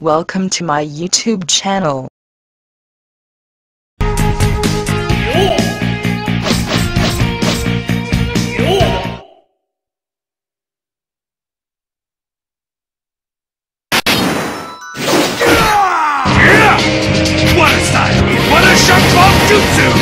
Welcome to my YouTube channel. What a style! What a bomb jutsu!